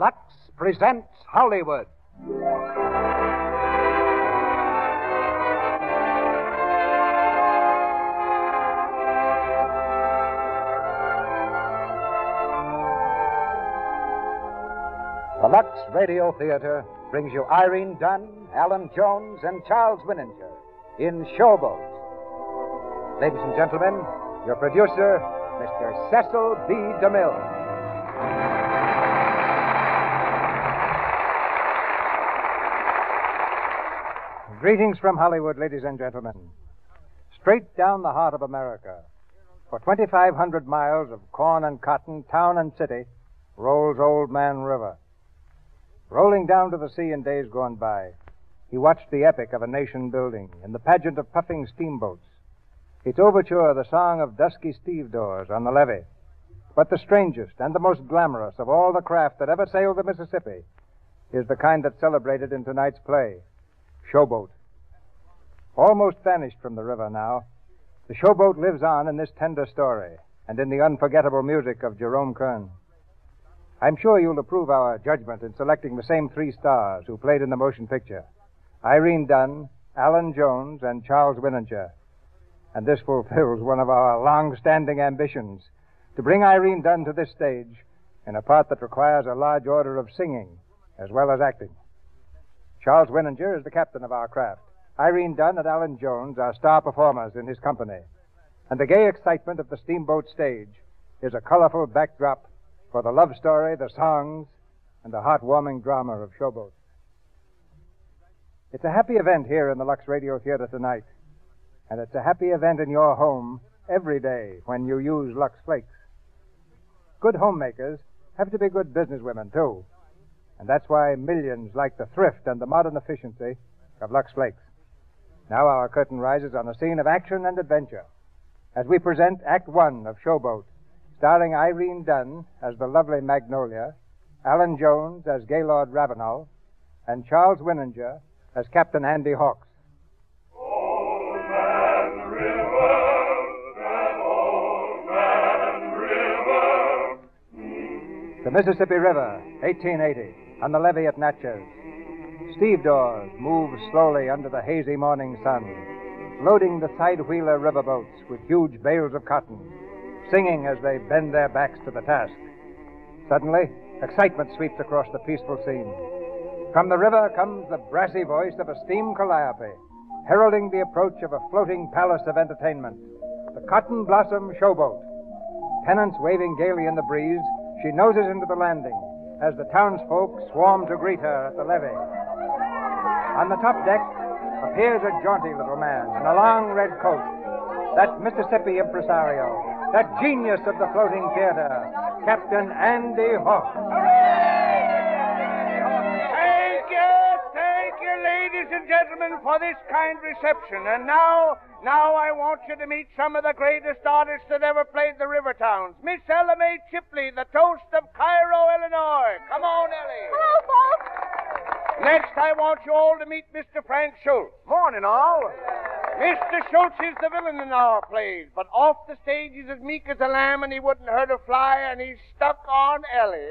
Lux presents Hollywood. The Lux Radio Theater brings you Irene Dunne, Allan Jones, and Charles Winninger in Showboat. Ladies and gentlemen, your producer, Mr. Cecil B. DeMille. Greetings from Hollywood, ladies and gentlemen. Straight down the heart of America, for 2,500 miles of corn and cotton, town and city, rolls Old Man River. Rolling down to the sea in days gone by, he watched the epic of a nation building in the pageant of puffing steamboats. Its overture, the song of dusky stevedores on the levee. But the strangest and the most glamorous of all the craft that ever sailed the Mississippi is the kind that's celebrated in tonight's play, Showboat. Almost vanished from the river now, the showboat lives on in this tender story and in the unforgettable music of Jerome Kern. I'm sure you'll approve our judgment in selecting the same three stars who played in the motion picture Irene Dunne, Allan Jones, and Charles Winninger. And this fulfills one of our long standing ambitions to bring Irene Dunne to this stage in a part that requires a large order of singing as well as acting. Charles Winninger is the captain of our craft. Irene Dunne and Allan Jones are star performers in his company. And the gay excitement of the steamboat stage is a colorful backdrop for the love story, the songs, and the heartwarming drama of Showboat. It's a happy event here in the Lux Radio Theater tonight. And it's a happy event in your home every day when you use Lux Flakes. Good homemakers have to be good businesswomen, too. And that's why millions like the thrift and the modern efficiency of Lux Flakes. Now our curtain rises on a scene of action and adventure as we present Act One of Showboat, starring Irene Dunne as the lovely Magnolia, Allan Jones as Gaylord Ravenel, and Charles Winninger as Captain Andy Hawks. The Mississippi River, 1880, on the levee at Natchez. Stevedores move slowly under the hazy morning sun, loading the side-wheeler riverboats with huge bales of cotton, singing as they bend their backs to the task. Suddenly, excitement sweeps across the peaceful scene. From the river comes the brassy voice of a steam calliope, heralding the approach of a floating palace of entertainment, the Cotton Blossom Showboat. Pennants waving gaily in the breeze, she noses into the landing as the townsfolk swarm to greet her at the levee. On the top deck appears a jaunty little man in a long red coat, that Mississippi impresario, that genius of the floating theater, Captain Andy Hawk. Thank you, thank you, ladies and gentlemen, for this kind reception. And now, now I want you to meet some of the greatest artists that ever played the river towns. Miss Ella Mae Chipley, the toast of Cairo, Illinois. Come on, Ellie. Hello, folks. Next, I want you all to meet Mr. Frank Schultz. Morning, all. Mr. Schultz is the villain in our plays, but off the stage he's as meek as a lamb and he wouldn't hurt a fly, and he's stuck on Ellie.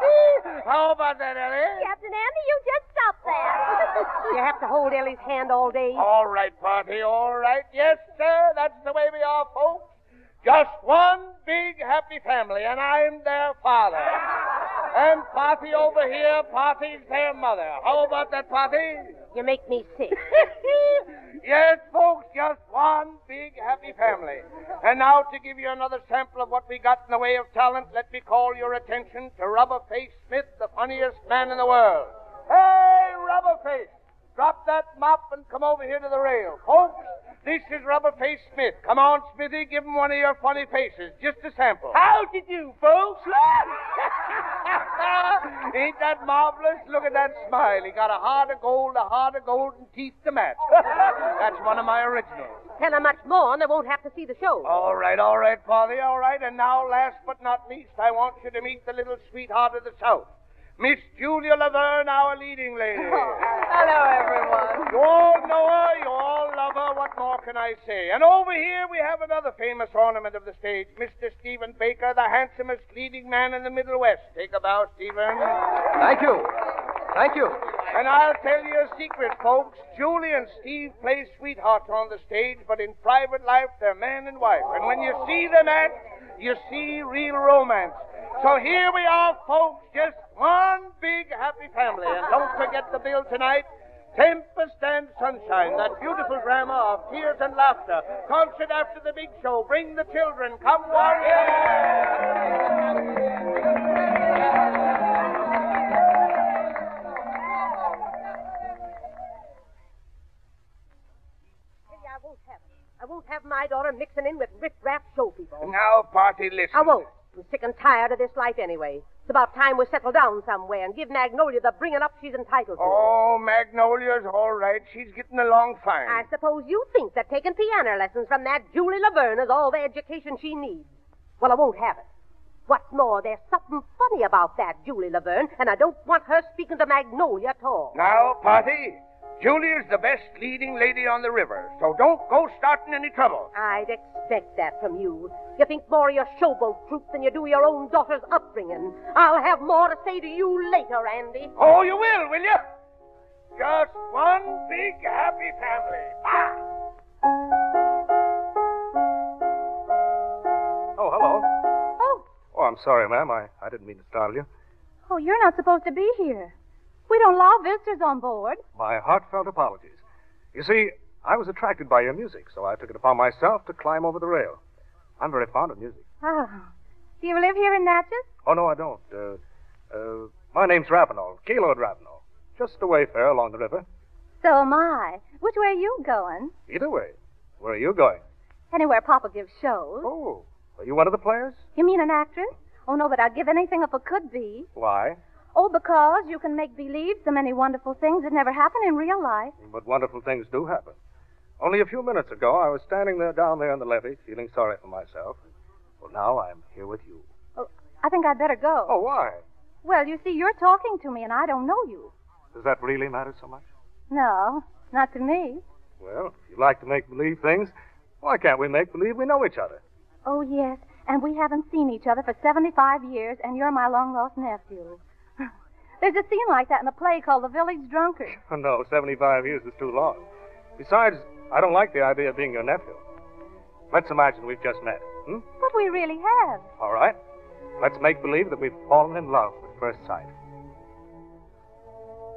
How about that, Ellie? Captain Andy, you just stop that. you have to hold Ellie's hand all day. All right, Parthy, all right. Yes, sir, that's the way we are, folks. Just one big happy family, and I'm their father. And Parthy over here, Parthy's their mother. How about that, Parthy? You make me sick. yes, folks, just one big happy family. And now to give you another sample of what we got in the way of talent, let me call your attention to Rubberface Smith, the funniest man in the world. Hey, Rubberface, drop that mop and come over here to the rail. Folks, this is Rubberface Smith. Come on, Smithy, give him one of your funny faces. Just a sample. How did you folks? Ain't that marvelous? Look at that smile. He got a heart of gold, a heart of gold, and teeth to match. That's one of my originals. Tell her much more, and they won't have to see the show. All right, all right, Father, all right. And now, last but not least, I want you to meet the little sweetheart of the South. Miss Julia Laverne, our leading lady. Hello, everyone. You all know her, you all love her. What more can I say? And over here we have another famous ornament of the stage, Mr. Stephen Baker, the handsomest leading man in the Middle West. Take a bow, Stephen. Thank you. Thank you. And I'll tell you a secret, folks. Julie and Steve play sweethearts on the stage, but in private life, they're man and wife. And when you see them act, you see real romance. So here we are, folks, just one big happy family. And don't forget the bill tonight. Tempest and Sunshine, that beautiful drama of tears and laughter. Concert after the big show. Bring the children. Come, I I won't have my daughter mixing in with riff-raff show people. Now, Parthy, listen. I won't. I'm sick and tired of this life anyway. It's about time we settle down somewhere and give Magnolia the bringing up she's entitled to. Oh, Magnolia's all right. She's getting along fine. I suppose you think that taking piano lessons from that Julie Laverne is all the education she needs. Well, I won't have it. What's more, there's something funny about that Julie Laverne, and I don't want her speaking to Magnolia at all. Now, Parthy, Julia's the best leading lady on the river, so don't go starting any trouble. I'd expect that from you. You think more of your showboat troupe than you do your own daughter's upbringing. I'll have more to say to you later, Andy. Oh, you will, will you? Just one big happy family. Ah! Oh, hello. Oh, Oh, I'm sorry, ma'am. I, I didn't mean to startle you. oh, you're not supposed to be here. We don't allow visitors on board. My heartfelt apologies. You see, I was attracted by your music, so I took it upon myself to climb over the rail. I'm very fond of music. Oh. Do you live here in Natchez? Oh, no, I don't. Uh, uh, my name's Ravenel, Gaylord Ravenel. Just a wayfarer along the river. So am I. Which way are you going? Either way. Where are you going? Anywhere Papa gives shows. Oh, are you one of the players? You mean an actress? Oh, no, but I'd give anything if I could be. Why? Oh, because you can make believe so many wonderful things that never happen in real life. But wonderful things do happen. Only a few minutes ago, I was standing there down there on the levee, feeling sorry for myself. Well, now I'm here with you. Oh, I think I'd better go. Oh, why? Well, you see, you're talking to me, and I don't know you. Does that really matter so much? No, not to me. Well, if you like to make believe things, why can't we make believe we know each other? Oh, yes, and we haven't seen each other for 75 years, and you're my long lost nephew. There's a scene like that in a play called The Village Drunkard. Oh, no, 75 years is too long. Besides, I don't like the idea of being your nephew. Let's imagine we've just met. Hmm? But we really have. All right. Let's make believe that we've fallen in love at first sight.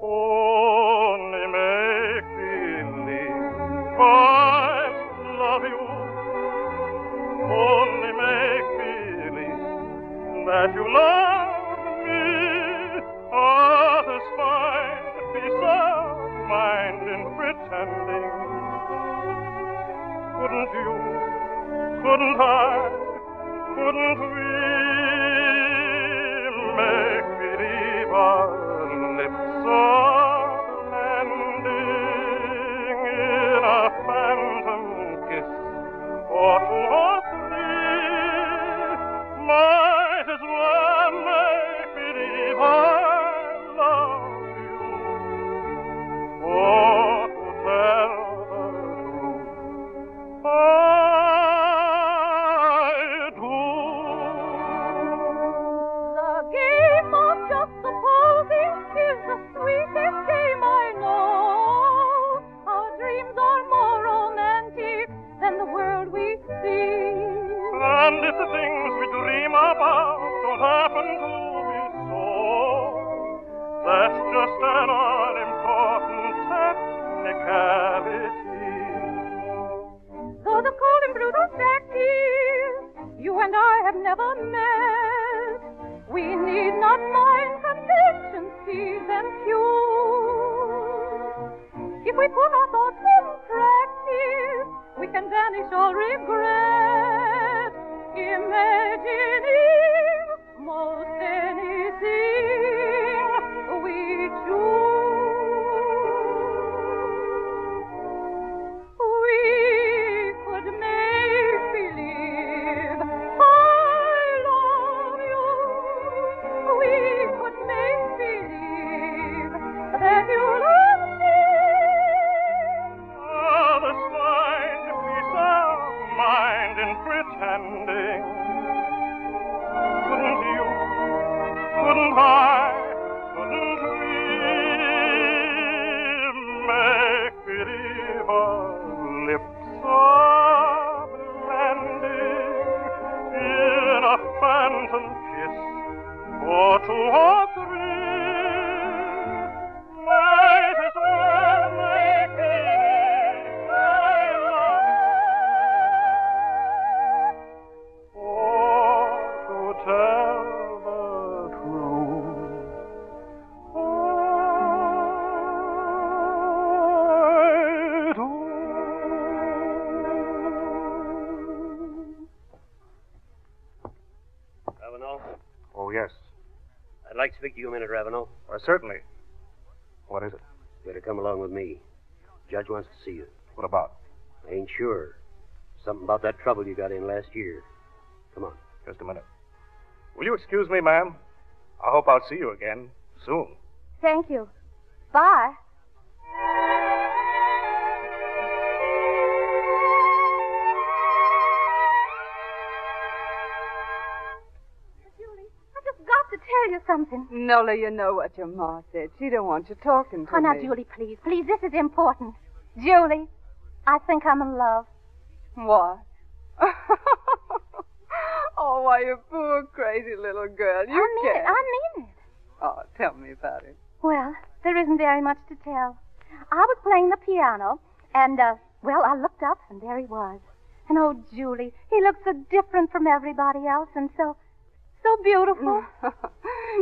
Only make believe I love you. Only make believe that you love me. Others find peace of mind in pretending. Couldn't you? Couldn't I? Couldn't we make believe our lips are blending in a phantom kiss or an unimportant technicality. Though the cold and brutal fact is, you and I have never met. We need not mind tease and cue. If we put our thoughts in practice, we can banish all regret. Imagining most Uh, certainly. What is it? Better come along with me. Judge wants to see you. What about? I ain't sure. Something about that trouble you got in last year. Come on. Just a minute. Will you excuse me, ma'am? I hope I'll see you again soon. Thank you. Bye. Something. Nola, you know what your ma said. She don't want you talking to Oh, now. Julie, please, please, this is important. Julie, I think I'm in love. What? oh, why, you poor crazy little girl. You I mean can't. it. I mean it. Oh, tell me about it. Well, there isn't very much to tell. I was playing the piano, and, uh, well, I looked up, and there he was. And oh, Julie, he looked so different from everybody else, and so, so beautiful.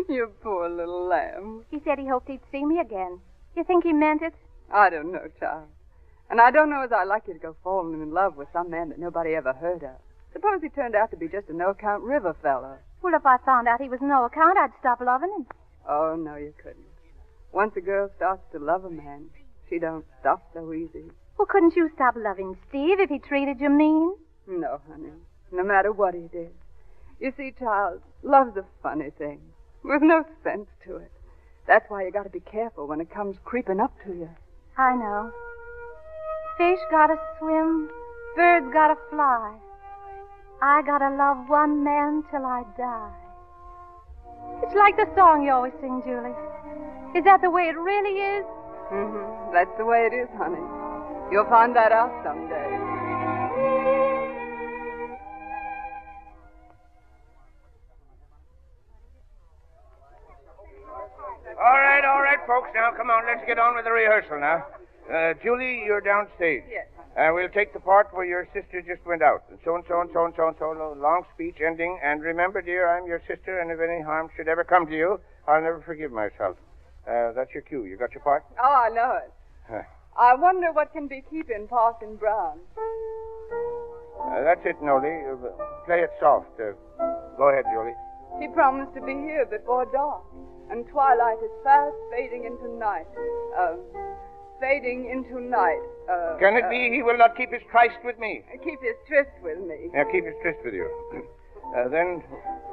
you poor little lamb. he said he hoped he'd see me again. You think he meant it? I don't know, child. And I don't know as I'd like you to go falling in love with some man that nobody ever heard of. Suppose he turned out to be just a no-account river fellow. Well, if I found out he was no account, I'd stop loving him. Oh, no, you couldn't. Once a girl starts to love a man, she don't stop so easy. Well, couldn't you stop loving Steve if he treated you mean? No, honey. No matter what he did. You see, child, love's a funny thing. With no sense to it. That's why you gotta be careful when it comes creeping up to you. I know. Fish gotta swim, birds gotta fly. I gotta love one man till I die. It's like the song you always sing, Julie. Is that the way it really is? Mm-hmm. That's the way it is, honey. You'll find that out someday. All right, all right, folks. Now, come on. Let's get on with the rehearsal now. Uh, Julie, you're downstage. Yes. Uh, we'll take the part where your sister just went out. And so and so and so and so and so. Long speech ending. And remember, dear, I'm your sister, and if any harm should ever come to you, I'll never forgive myself. Uh, that's your cue. You got your part? Oh, I know it. Huh. I wonder what can be keeping Parson Brown. Uh, that's it, Noli. Uh, play it soft. Uh, go ahead, Julie. He promised to be here before dawn, and twilight is fast fading into night. Um, fading into night. Uh, Can it uh, be he will not keep his tryst with me? Keep his tryst with me. Yeah, keep his tryst with you. Uh, then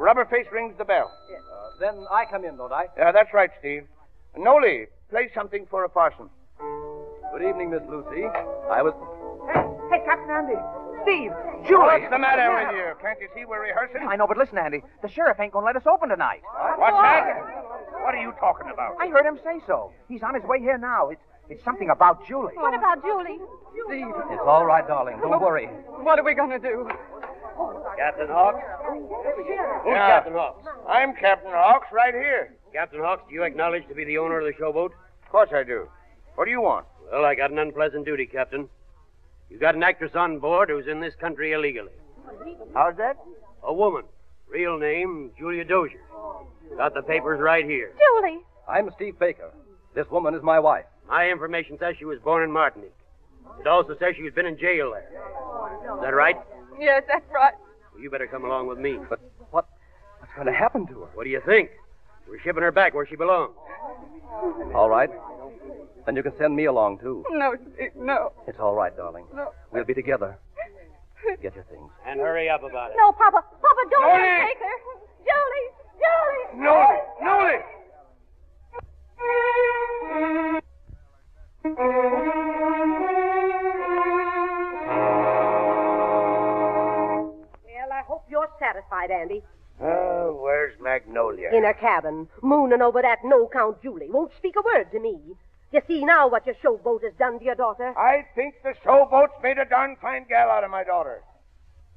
Rubberface rings the bell. Yes. then I come in, don't I? Yeah, that's right, Steve. Noli, play something for a parson. Good evening, Miss Lucy. I was. Hey, Captain Andy. Steve. What's the matter with you? Can't you see we're rehearsing? I know, but listen, Andy. The sheriff ain't gonna let us open tonight. What's that? What are you talking about? I heard him say so. He's on his way here now. It's it's something about Julie. What about Julie? Steve, It's all right, darling. Don't worry. what are we gonna do? Captain Hawks? Who's Yeah. Captain Hawks? I'm Captain Hawks, right here. Captain Hawks, do you acknowledge to be the owner of the showboat? Of course I do. What do you want? Well, I got an unpleasant duty, Captain. You got an actress on board who's in this country illegally. How's that? A woman. Real name, Julia Dozier. Got the papers right here. Julie. I'm Steve Baker. This woman is my wife. My information says she was born in Martinique. It also says she's been in jail there. Is that right? Yes, that's right. Well, you better come along with me. But what? What's going to happen to her? What do you think? We're shipping her back where she belongs. All right. Then you can send me along, too. No, Steve, no. It's all right, darling. No. We'll be together. Get your things. And hurry up about it. No, Papa. Papa, don't Julie! take her. Julie! Julie! Noli! Noli! Well, I hope you're satisfied, Andy. Oh, where's Magnolia? In her cabin, mooning over that no-count Julie. Won't speak a word to me. You see now what your showboat has done to your daughter? I think the showboat's made a darn fine gal out of my daughter.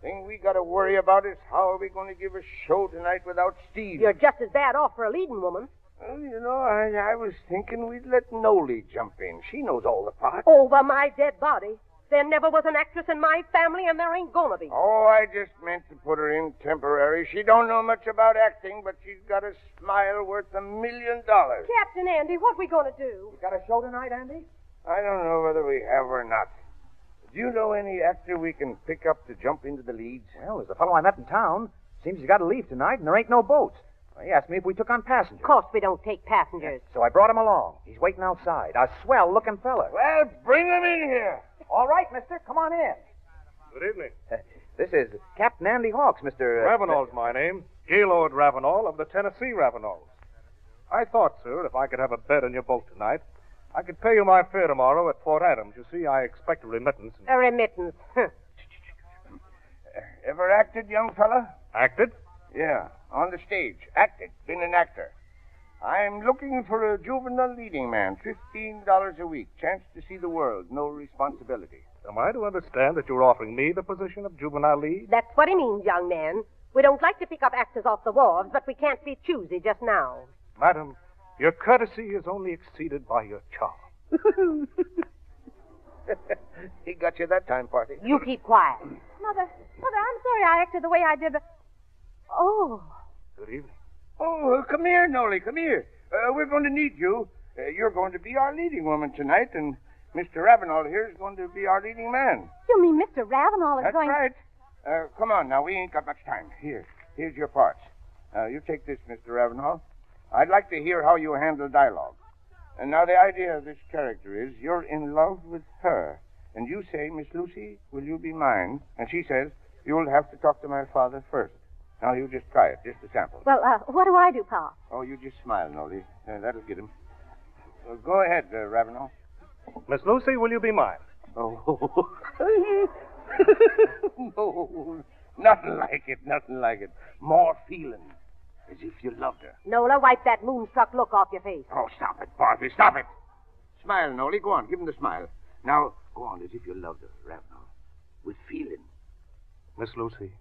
Thing we got to worry about is how are we going to give a show tonight without Steve? You're just as bad off for a leading woman. Well, you know, I, I was thinking we'd let Noli jump in. She knows all the parts. Over my dead body. There never was an actress in my family, and there ain't gonna be. Oh, I just meant to put her in temporary. She don't know much about acting, but she's got a smile worth a million dollars. Captain Andy, what we gonna do? We got a show tonight, Andy? I don't know whether we have or not. Do you know any actor we can pick up to jump into the leads? Well, there's a fellow I met in town. Seems he's got to leave tonight, and there ain't no boats. He asked me if we took on passengers. Of course we don't take passengers. So I brought him along. He's waiting outside. A swell looking fella. Well, bring him in here. All right, mister. Come on in. Good evening. This is Captain Andy Hawks, Mr. uh, Ravenel's my name. Gaylord Ravenel of the Tennessee Ravenels. I thought, sir, if I could have a bed in your boat tonight, I could pay you my fare tomorrow at Fort Adams. You see, I expect a remittance. And A remittance. Ever acted, young fella? acted? Yeah, on the stage. Acted. Been an actor. I'm looking for a juvenile leading man. Fifteen dollars a week. Chance to see the world. No responsibility. Am I to understand that you're offering me the position of juvenile lead? That's what he means, young man. We don't like to pick up actors off the wharves, but we can't be choosy just now. Madam, your courtesy is only exceeded by your charm. he got you that time, Parthy. You keep quiet. Mother, Mother, I'm sorry I acted the way I did, but. Oh. Good evening. Oh, uh, come here, Nolly. Come here. Uh, we're going to need you. Uh, you're going to be our leading woman tonight, and Mr. Ravenel here is going to be our leading man. You mean Mr. Ravenel is going That's going. right. Uh, come on now. We ain't got much time. Here. Here's your parts. Uh, you take this, Mr. Ravenel. I'd like to hear how you handle dialogue. And now the idea of this character is you're in love with her. And you say, Miss Lucy, will you be mine? And she says, you'll have to talk to my father first. Now you just try it, just a sample. Well, uh, what do I do, Pa? Oh, you just smile, Nolly. Uh, that'll get him. Uh, go ahead, uh, Ravenel. Miss Lucy, will you be mine? Oh. no, nothing like it, nothing like it. More feeling, as if you loved her. Nola, wipe that moonstruck look off your face. Oh, stop it, Barbie, stop it. Smile, Nolly, go on, give him the smile. Now, go on as if you loved her, Ravenel, with feeling. Miss Lucy,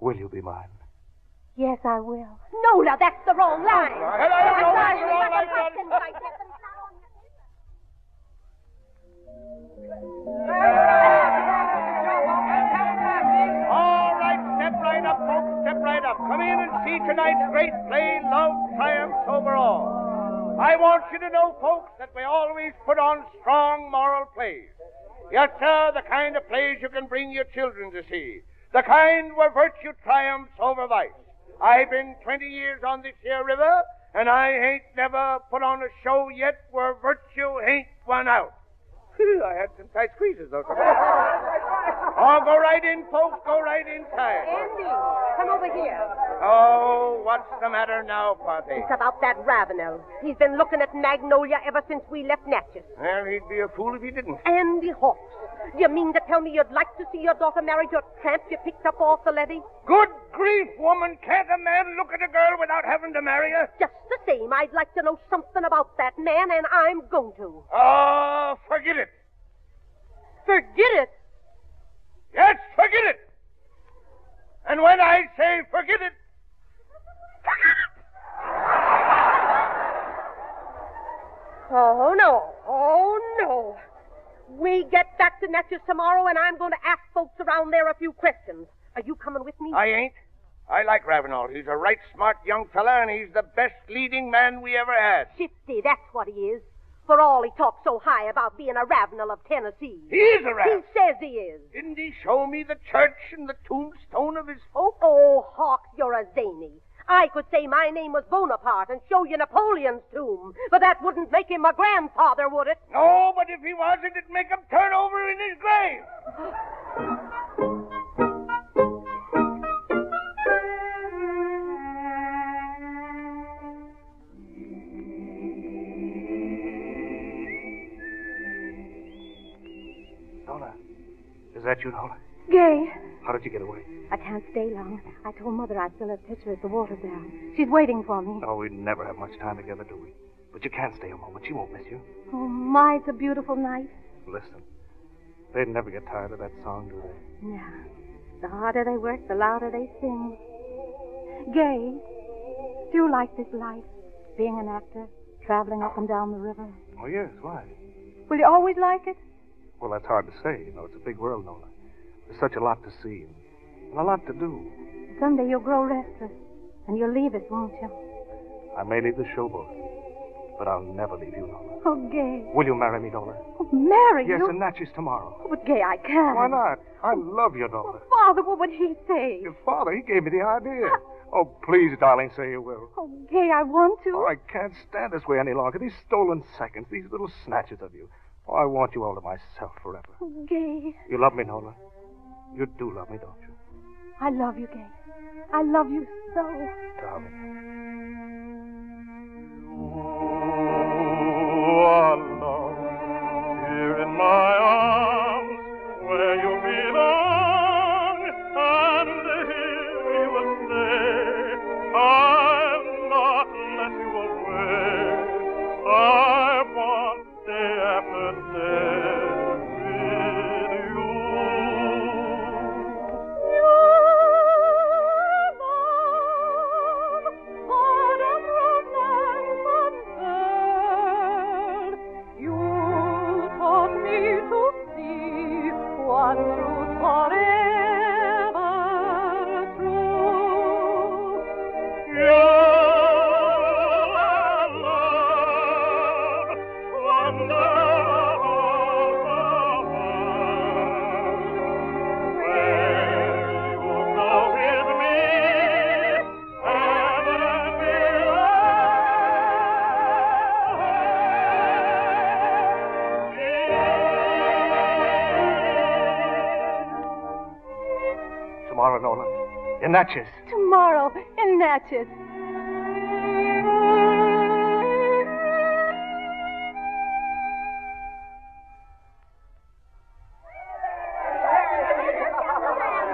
will you be mine? Yes, I will. No, Nola, that's the wrong line. Hello, hello, I'm hello, sorry, hello, we hello. got to All right, step right up, folks, step right up. Come in and see tonight's great play, Love Triumphs Over All. I want you to know, folks, that we always put on strong moral plays. Yes, sir, the kind of plays you can bring your children to see. The kind where virtue triumphs over vice. I've been 20 years on this here river, and I ain't never put on a show yet where virtue ain't won out. I had some tight squeezes, though. oh, go right in, folks. Go right inside. Andy, come over here. Oh, what's the matter now, Parthy? It's about that Ravenel. He's been looking at Magnolia ever since we left Natchez. Well, he'd be a fool if he didn't. Andy Hawks. Do you mean to tell me you'd like to see your daughter married to a tramp you picked up off the levee? Good grief, woman. Can't a man look at a girl without having to marry her? Just the same, I'd like to know something about that man, and I'm going to. Oh, forget it. Forget it. Yes, forget it. And when I say forget it, Oh, no. Oh, no. We get back to Natchez tomorrow, and I'm going to ask folks around there a few questions. Are you coming with me? I ain't. I like Ravenel. He's a right smart young fella, and he's the best leading man we ever had. Shifty, that's what he is. For all he talks so high about being a Ravenel of Tennessee. He is a He Ravenel. says he is. Didn't he show me the church and the tombstone of his folk? Oh, Hawks, you're a zany. I could say my name was Bonaparte and show you Napoleon's tomb, but that wouldn't make him my grandfather, would it? No, but if he wasn't, it'd make him turn over in his grave. that you, Nola? Gay. How did you get away? I can't stay long. I told Mother I'd fill her pitcher at the water barrel. She's waiting for me. Oh, we never have much time together, do we? But you can't stay a moment. She won't miss you. Oh, my, it's a beautiful night. Listen, they'd never get tired of that song, do they? No. The harder they work, the louder they sing. Gay, do you like this life? Being an actor, traveling up and down the river. Oh, yes. Why? Will you always like it? Well, that's hard to say. You know, it's a big world, Nola. There's such a lot to see and, and a lot to do. Someday you'll grow restless, and you'll leave us, won't you? I may leave the showboat, but I'll never leave you, Nola. Oh, Gay. Will you marry me, Nola? Oh, marry Yes, you? in Natchez tomorrow. Oh, but Gay, I can't. Why not? I love you, Nola. Oh, father, what would he say? Your father, he gave me the idea. Oh, please, darling, say you will. Oh, Gay, I want to. Oh, I can't stand this way any longer. These stolen seconds, these little snatches of you. Oh, I want you all to myself forever. Oh, Gay, You love me, Nola? You do love me, don't you? I love you, Gay. I love you so. Darling. alone Natchez. Tomorrow in Natchez.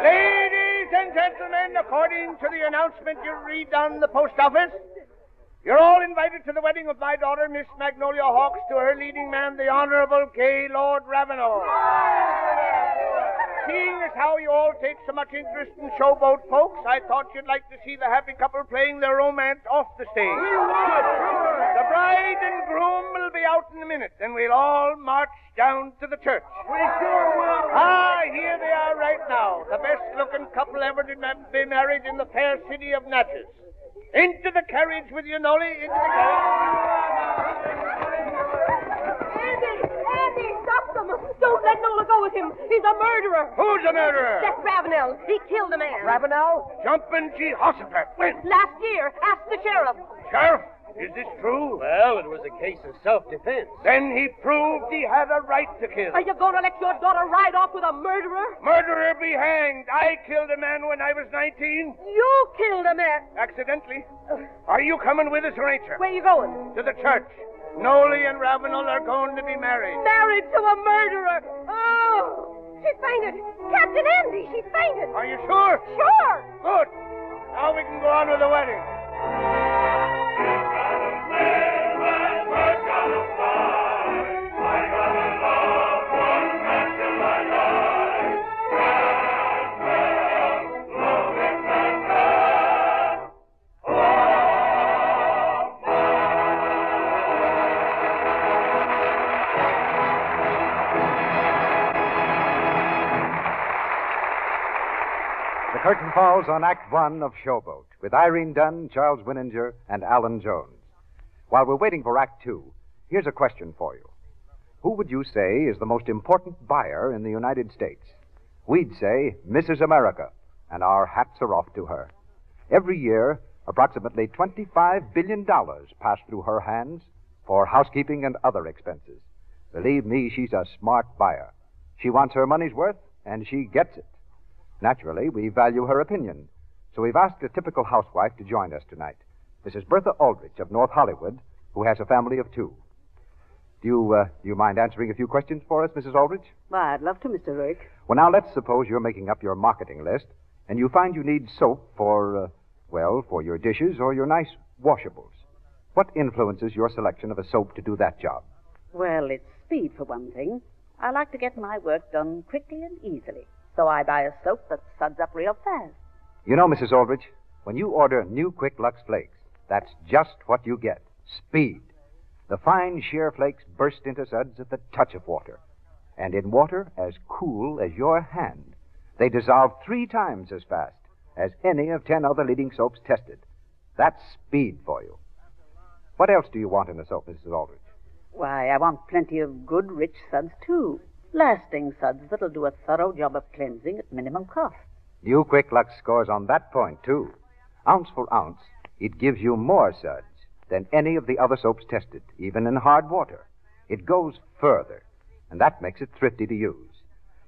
Ladies and gentlemen, according to the announcement you read on the post office, you're all invited to the wedding of my daughter, Miss Magnolia Hawks, to her leading man, the Honorable Gaylord Ravenel. Seeing as how you all take so much interest in showboat folks, I thought you'd like to see the happy couple playing their romance off the stage. The bride and groom will be out in a minute, and we'll all march down to the church. We sure will. Ah, here they are right now. The best looking couple ever to be married in the fair city of Natchez. Into the carriage with you, Nolly. Into the carriage. Let Nola go with him. He's a murderer. Who's a murderer? That's Ravenel. He killed a man. Ravenel? Jumping Jehoshaphat. When? Last year. Ask the sheriff. Sheriff, is this true? Well, it was a case of self-defense. Then he proved he had a right to kill. Are you going to let your daughter ride off with a murderer? Murderer be hanged. I killed a man when I was 19. You killed a man. Accidentally. Are you coming with us or ain't you? Where you going? To the church. Nolly and Ravenel are going to be married. Married to a murderer. Oh! She fainted. Captain Andy, she fainted. Are you sure? Sure. Good. Now we can go on with the wedding. Curtain falls on Act One of Showboat with Irene Dunne, Charles Winninger, and Allan Jones. While we're waiting for Act Two, here's a question for you. Who would you say is the most important buyer in the United States? We'd say Mrs. America, and our hats are off to her. Every year, approximately $25 billion pass through her hands for housekeeping and other expenses. Believe me, she's a smart buyer. She wants her money's worth, and she gets it. Naturally, we value her opinion, so we've asked a typical housewife to join us tonight, Mrs. Bertha Aldrich of North Hollywood, who has a family of two. Do you, uh, do you mind answering a few questions for us, Mrs. Aldrich? Why, I'd love to, Mr. Ruick. Well, now let's suppose you're making up your marketing list, and you find you need soap for, uh, well, for your dishes or your nice washables. What influences your selection of a soap to do that job? Well, it's speed for one thing. I like to get my work done quickly and easily. So I buy a soap that suds up real fast. You know, Mrs. Aldrich, when you order new Quick Lux Flakes, that's just what you get speed. The fine, sheer flakes burst into suds at the touch of water. And in water as cool as your hand, they dissolve three times as fast as any of ten other leading soaps tested. That's speed for you. What else do you want in a soap, Mrs. Aldrich? Why, I want plenty of good, rich suds, too. Lasting suds that'll do a thorough job of cleansing at minimum cost. New Quick Lux scores on that point, too. Ounce for ounce, it gives you more suds than any of the other soaps tested, even in hard water. It goes further, and that makes it thrifty to use.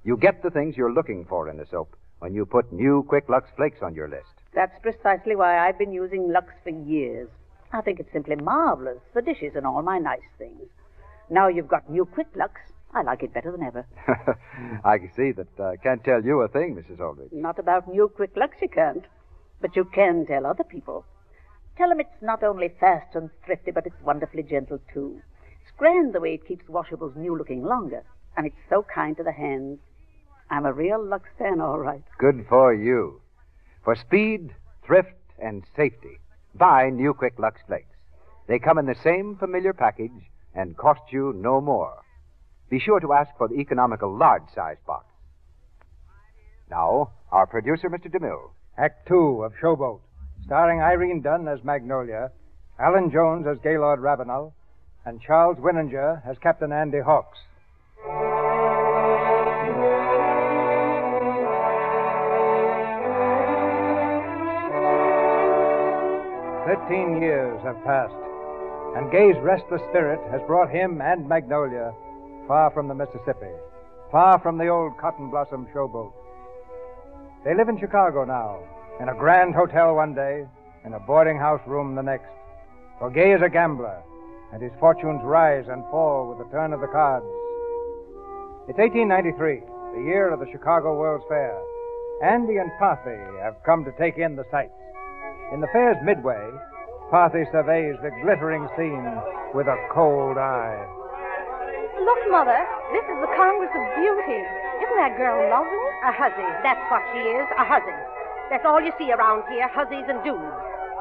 You get the things you're looking for in a soap when you put new Quick Lux Flakes on your list. That's precisely why I've been using Lux for years. I think it's simply marvelous for dishes and all my nice things. Now you've got new Quick Lux, I like it better than ever. I can see that I can't tell you a thing, Mrs. Aldrich. Not about new Quick Lux, you can't. But you can tell other people. Tell them it's not only fast and thrifty, but it's wonderfully gentle, too. It's grand the way it keeps washables new looking longer. And it's so kind to the hands. I'm a real Lux fan, all right. Good for you. For speed, thrift, and safety, buy new Quick Lux Flakes. They come in the same familiar package and cost you no more. Be sure to ask for the economical large size box. Now, our producer, Mr. DeMille. Act two of Showboat, starring Irene Dunne as Magnolia, Allan Jones as Gaylord Ravenel, and Charles Winninger as Captain Andy Hawks. Thirteen years have passed, and Gay's restless spirit has brought him and Magnolia far from the Mississippi, far from the old cotton blossom showboat. They live in Chicago now, in a grand hotel one day, in a boarding house room the next. For Gay is a gambler, and his fortunes rise and fall with the turn of the cards. It's 1893, the year of the Chicago World's Fair. Andy and Parthy have come to take in the sights. In the fair's midway, Parthy surveys the glittering scene with a cold eye. Look, Mother, this is the Congress of Beauty. Isn't that girl lovely? A hussy. That's what she is, a hussy. That's all you see around here, hussies and dudes.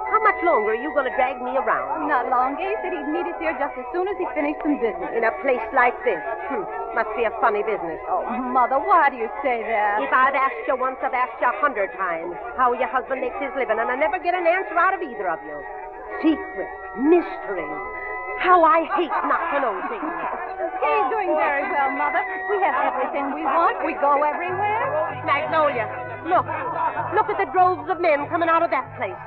How much longer are you going to drag me around? Not long. Gay said he'd meet us here just as soon as he finished some business. In a place like this? Hmm. Must be a funny business. Oh, Mother, why do you say that? If I've asked you once, I've asked you a hundred times how your husband makes his living, and I never get an answer out of either of you. Secrets, mystery. How I hate not to know things. Gay's doing very well, Mother. We have everything we want. We go everywhere. Magnolia, look. Look at the droves of men coming out of that place.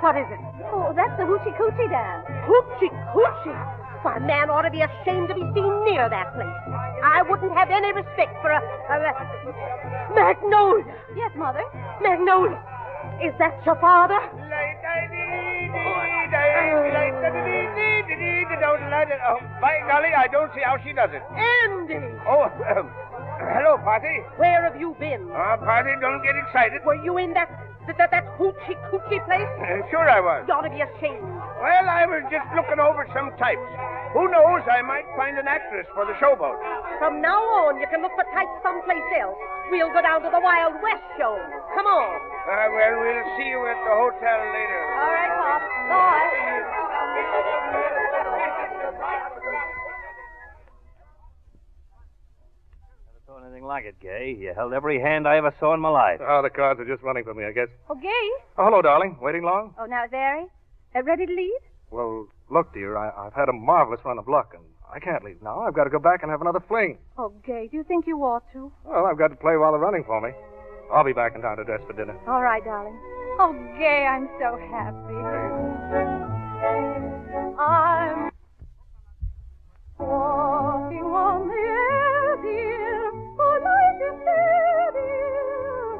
What is it? Oh, that's the Hoochie Coochie dance. Hoochie Coochie? Why, a man ought to be ashamed to be seen near that place. I wouldn't have any respect for a. a, a Magnolia! Yes, Mother. Magnolia! Is that your father? By golly, I don't see how she does it. Andy! Oh, um, hello, Parthy. Where have you been? Uh, Parthy, don't get excited. Were you in that that, that, that hoochie coochie place? Uh, sure I was. You ought to be ashamed. Well, I was just looking over some types. Who knows, I might find an actress for the showboat. From now on, you can look for types someplace else. We'll go down to the Wild West show. Come on. Uh, well, we'll see you at the hotel later. All right, Pop. Bye. Anything like it, Gay. You held every hand I ever saw in my life. Oh, the cards are just running for me, I guess. Oh, Gay. Oh, hello, darling. Waiting long? Oh, now, Very. Uh, ready to leave? Well, look, dear, I, I've had a marvelous run of luck, and I can't leave now. I've got to go back and have another fling. Oh, Gay, do you think you ought to? Well, I've got to play while they're running for me. I'll be back in town to dress for dinner. All right, darling. Oh, Gay, I'm so happy. I'm walking on the air, dear, for life is fair, dear,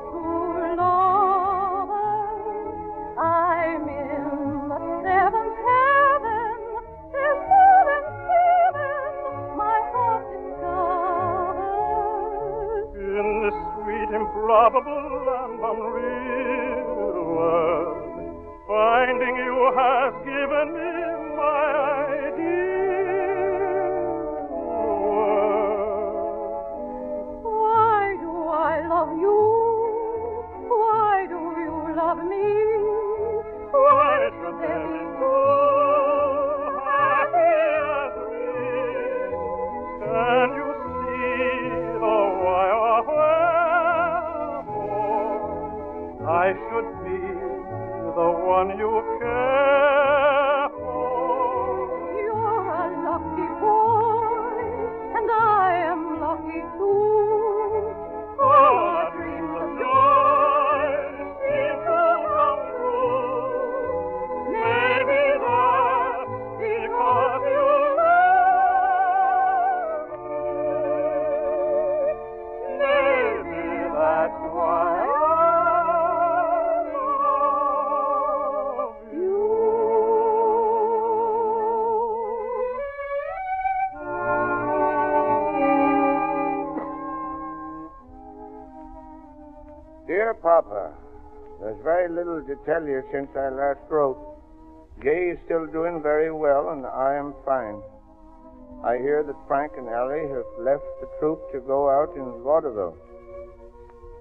tell you since I last wrote. Gay is still doing very well, and I am fine. I hear that Frank and Ellie have left the troop to go out in vaudeville.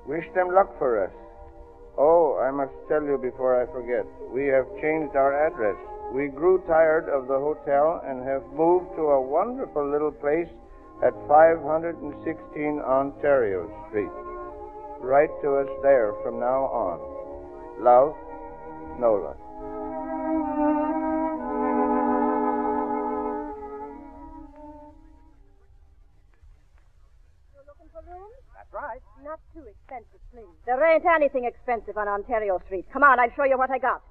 Wish them luck for us. Oh, I must tell you before I forget. We have changed our address. We grew tired of the hotel and have moved to a wonderful little place at 516 Ontario Street. Write to us there from now on. Love, Nola. You're looking for rooms? That's right. Not too expensive, please. There ain't anything expensive on Ontario Street. Come on, I'll show you what I got.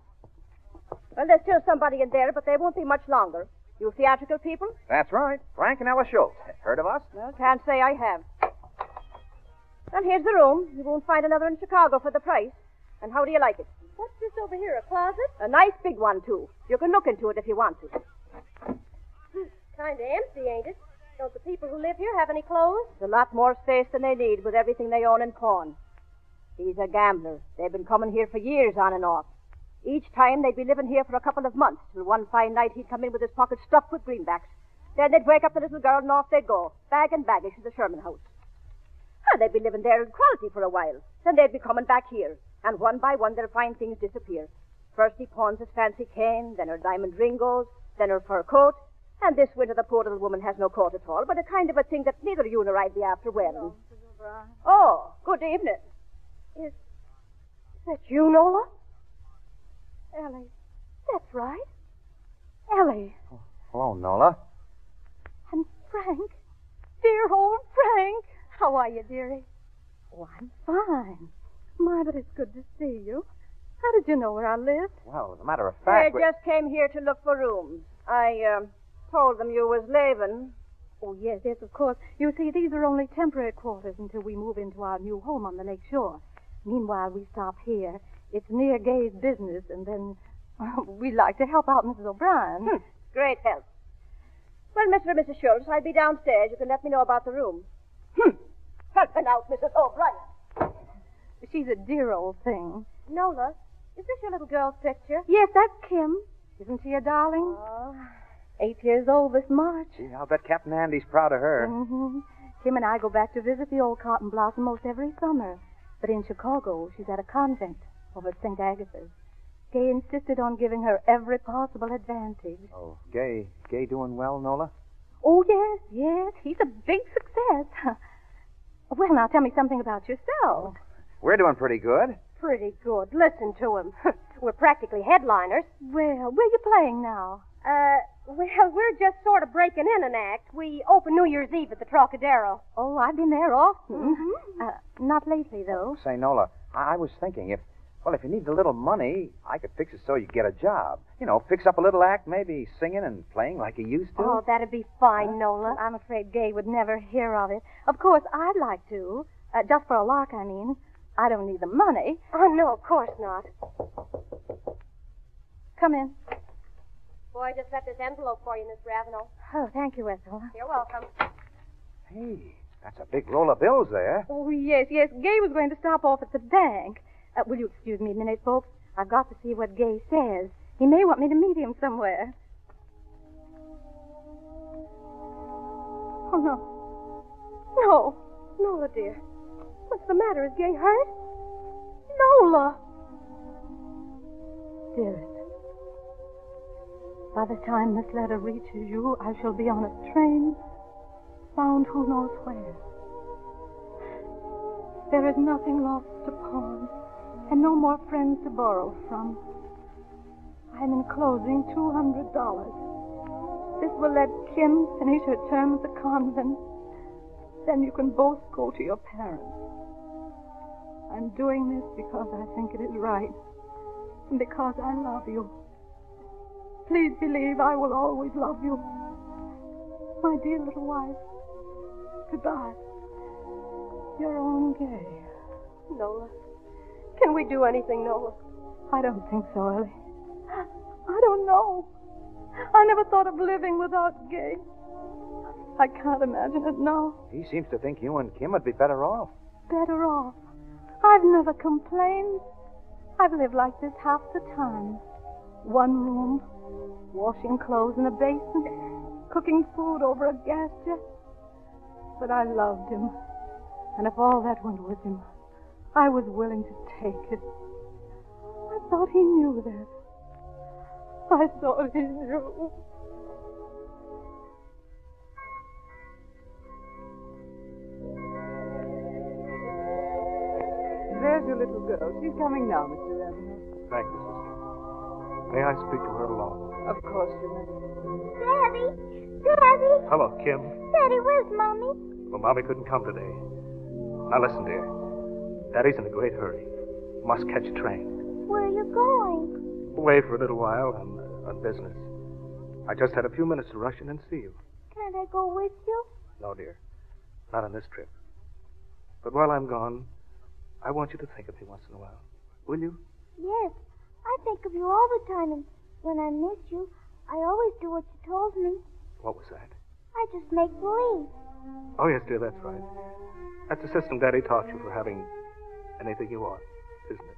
Well, there's still somebody in there, but they won't be much longer. You theatrical people? That's right. Frank and Ella Schultz. Heard of us? Well, can't say I have. Well, here's the room. You won't find another in Chicago for the price. And how do you like it? What's this over here, a closet? A nice big one, too. You can look into it if you want to. Hmm, kind of empty, ain't it? Don't the people who live here have any clothes? It's a lot more space than they need with everything they own in pawn. He's a gambler. They've been coming here for years on and off. Each time they'd be living here for a couple of months, till one fine night he'd come in with his pockets stuffed with greenbacks. Then they'd wake up the little girl and off they'd go, bag and baggage to the Sherman house. And they'd be living there in quality for a while. Then they'd be coming back here. And one by one they'll find things disappear. First he pawns his fancy cane, then her diamond ring goes, then her fur coat, and this winter the poor little woman has no coat at all, but a kind of a thing that neither you nor I'd be after wearing. Oh, good evening. Is is that you, Nola? Ellie, that's right. Ellie. Oh, hello, Nola. And Frank. Dear old Frank. How are you, dearie? Oh, I'm fine. My, but it's good to see you. How did you know where I lived? Well, as a matter of I fact, we- just came here to look for rooms. I uh, told them you was leaving. Oh, yes, yes, of course. You see, these are only temporary quarters until we move into our new home on the lake shore. Meanwhile, we stop here. It's near Gay's business, and then we'd like to help out Mrs. O'Brien. Hmm, great help. Well, Mr. and Mrs. Schultz, I'll be downstairs. You can let me know about the room. Hmm. Helping out Mrs. O'Brien. She's a dear old thing. Nola, is this your little girl's picture? Yes, that's Kim. Isn't she a darling? Oh. Eight years old this March. Gee, I'll bet Captain Andy's proud of her. Mm-hmm. Kim and I go back to visit the old Cotton Blossom most every summer. But in Chicago, she's at a convent over at St. Agatha's. Gay insisted on giving her every possible advantage. Oh, Gay. Gay doing well, Nola? Oh, yes, yes. He's a big success. well, now tell me something about yourself. We're doing pretty good. Pretty good. Listen to him. We're practically headliners. Well, where are you playing now? Uh, well, we're just sort of breaking in an act. We open New Year's Eve at the Trocadero. Oh, I've been there often. Mm-hmm. Uh, not lately, though. Say, Nola, I, I was thinking if, well, if you need a little money, I could fix it so you get a job. You know, fix up a little act, maybe singing and playing like you used to. Oh, that'd be fine, Nola. I'm afraid Gay would never hear of it. Of course, I'd like to. Uh, just for a lark, I mean. I don't need the money. Oh, no, of course not. Come in. Boy, I just left this envelope for you, Miss Ravenel. Oh, thank you, Ethel. You're welcome. Hey, that's a big roll of bills there. Oh, yes, yes. Gay was going to stop off at the bank. Uh, will you excuse me a minute, folks? I've got to see what Gay says. He may want me to meet him somewhere. Oh, no. No. Nola, dear. What's the matter? Is Gay hurt? Nola! Dearest, by the time this letter reaches you, I shall be on a train bound who knows where. There is nothing lost to pawn, and no more friends to borrow from. I'm enclosing two hundred dollars. This will let Kim finish her term at the convent. Then you can both go to your parents. I'm doing this because I think it is right, and because I love you. Please believe I will always love you. My dear little wife. Goodbye. Your own Gay. Nola. Can we do anything, Nola? I don't think so, Ellie. I don't know. I never thought of living without Gay. I can't imagine it now. He seems to think you and Kim would be better off. Better off. I've never complained. I've lived like this half the time. One room, washing clothes in a basin, cooking food over a gas jet. But I loved him. And if all that went with him, I was willing to take it. I thought he knew that. I thought he knew. There's your little girl. She's coming now, Mr. Ravenel. Thank you, sister. May I speak to her alone? Of course you may. Daddy! Daddy! Hello, Kim. Daddy, where's Mommy? Well, Mommy couldn't come today. Now listen, dear. Daddy's in a great hurry. Must catch a train. Where are you going? Away for a little while on, on business. I just had a few minutes to rush in and see you. Can't I go with you? No, dear. Not on this trip. But while I'm gone, I want you to think of me once in a while. Will you? Yes. I think of you all the time, and when I miss you, I always do what you told me. What was that? I just make believe. Oh, yes, dear, that's right. That's the system Daddy taught you for having anything you want, isn't it?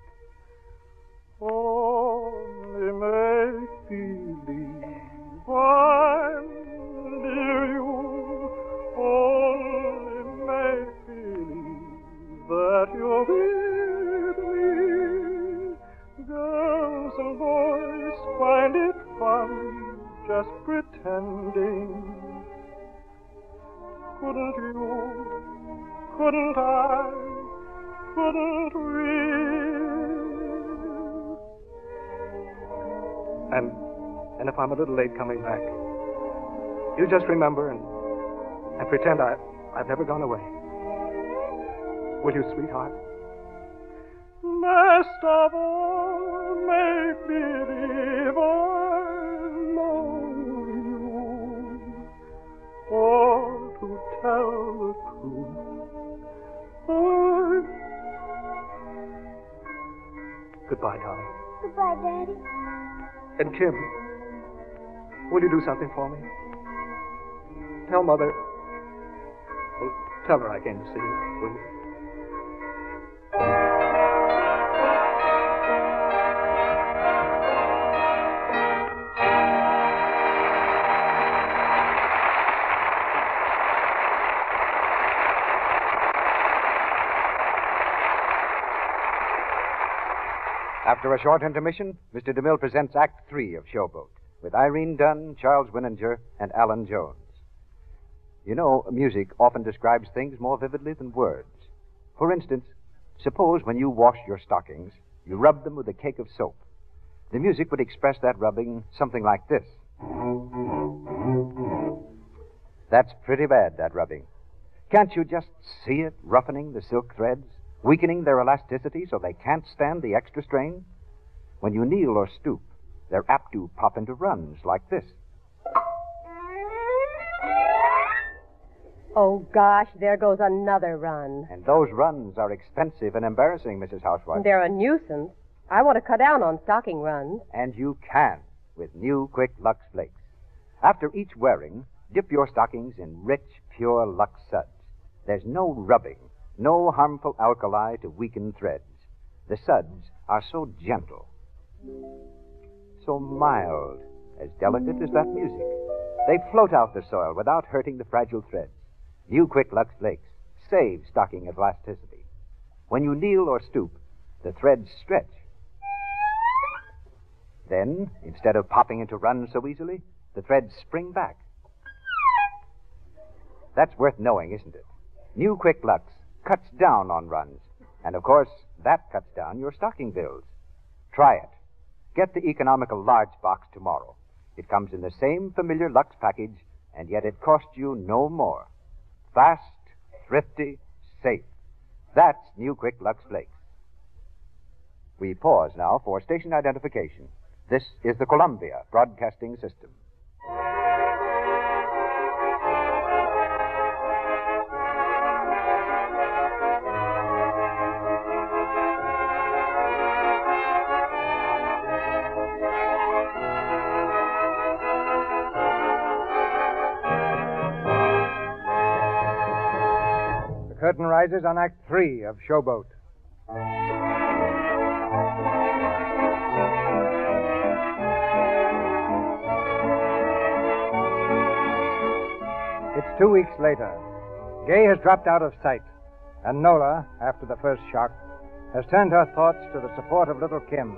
Only make believe I'm near you. Only make believe that you're with me. Girls and boys find it fun just pretending. Couldn't you? Couldn't I? Couldn't we? And and if I'm a little late coming back, you just remember and and pretend I I've never gone away. Will you, sweetheart? Best of all, make believe I know you. Or to tell the truth, I Goodbye, darling. Goodbye, Daddy. And Kim, will you do something for me? Tell Mother. Well, tell her I came to see you, will you? After a short intermission, Mr. DeMille presents Act Three of Showboat with Irene Dunne, Charles Winninger, and Allan Jones. You know, music often describes things more vividly than words. For instance, suppose when you wash your stockings, you rub them with a cake of soap. The music would express that rubbing something like this. That's pretty bad, that rubbing. Can't you just see it roughening the silk threads, weakening their elasticity so they can't stand the extra strain? When you kneel or stoop, they're apt to pop into runs like this. Oh, gosh, there goes another run. And those runs are expensive and embarrassing, Mrs. Housewife. They're a nuisance. I want to cut down on stocking runs. And you can with new Quick Lux Flakes. After each wearing, dip your stockings in rich, pure Lux suds. There's no rubbing, no harmful alkali to weaken threads. The suds are so gentle, so mild, as delicate as that music. They float out the soil without hurting the fragile threads. New Quick Lux Flakes save stocking elasticity. When you kneel or stoop, the threads stretch. Then, instead of popping into runs so easily, the threads spring back. That's worth knowing, isn't it? New Quick Lux cuts down on runs. And of course, that cuts down your stocking bills. Try it. Get the economical large box tomorrow. It comes in the same familiar Lux package, and yet it costs you no more. Fast, thrifty, safe. That's New Quick Lux Flakes. We pause now for station identification. This is the Columbia Broadcasting System. On Act Three of Showboat. It's two weeks later. Gay has dropped out of sight, and Nola, after the first shock, has turned her thoughts to the support of little Kim.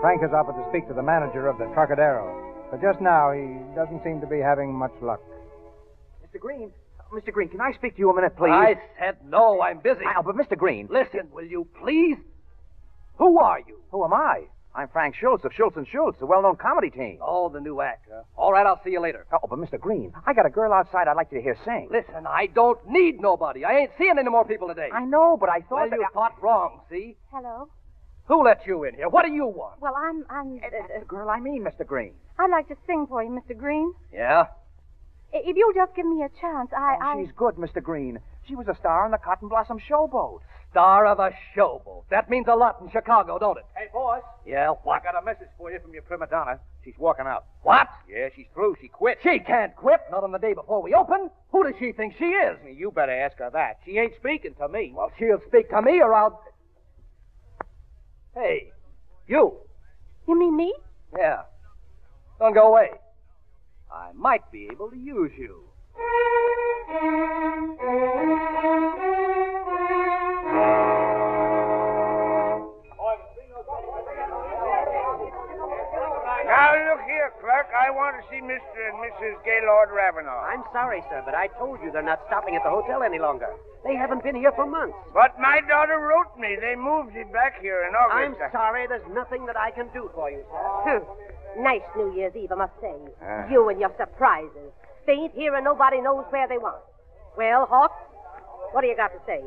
Frank has offered to speak to the manager of the Trocadero, but just now he doesn't seem to be having much luck. Mr. Green, Mr. Green, can I speak to you a minute, please? I said no, I'm busy. Oh, but Mr. Green. Listen, will you please? Who are you? Who am I? I'm Frank Schultz of Schultz and Schultz, a well-known comedy team. Oh, the new act, huh? All right, I'll see you later. Oh, but Mr. Green, I got a girl outside I'd like you to hear sing. Listen, I don't need nobody. I ain't seeing any more people today. I know, but I thought Well, that you thought wrong, see? Hello. Who let you in here? What do you want? Well, I'm I'm. That's uh, the girl I mean, Mr. Green. I'd like to sing for you, Mr. Green. Yeah? I- If you'll just give me a chance, I. Oh, I... She's good, Mr. Green. She was a star on the Cotton Blossom Showboat. Star of a showboat. That means a lot in Chicago, don't it? Hey, boss. Yeah, what? I got a message for you from your prima donna. She's walking out. What? Yeah, she's through. She quit. She can't quit, not on the day before we open. Who does she think she is? You better ask her that. She ain't speaking to me. Well, she'll speak to me or I'll. Hey, you. You mean me? Yeah. Don't go away. I might be able to use you. Now, look here, clerk. I want to see Mr. and Mrs. Gaylord Ravenel. I'm sorry, sir, but I told you they're not stopping at the hotel any longer. They haven't been here for months. But my daughter wrote me. They moved it back here in August. I'm sorry, there's nothing that I can do for you, sir. Nice New Year's Eve, I must say. Ah. You and your surprises. They ain't here and nobody knows where they want. Well, Hawk, what do you got to say?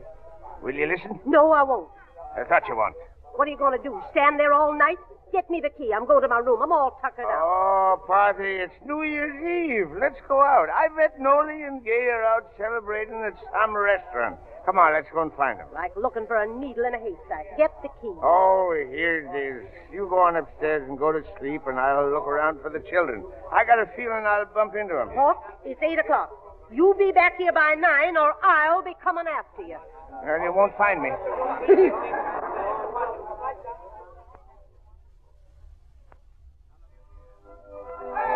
Will you listen? No, I won't. I thought you won't. What are you going to do? Stand there all night? Get me the key. I'm going to my room. I'm all tuckered out. Oh, Parthy, it's New Year's Eve. Let's go out. I bet Noli and Gay are out celebrating at some restaurant. Come on, let's go and find them. Like looking for a needle in a haystack. Get the key. Oh, here it is. You go on upstairs and go to sleep, and I'll look around for the children. I got a feeling I'll bump into them. Hawk, it's eight o'clock. You be back here by nine, or I'll be coming after you. And you won't find me. Give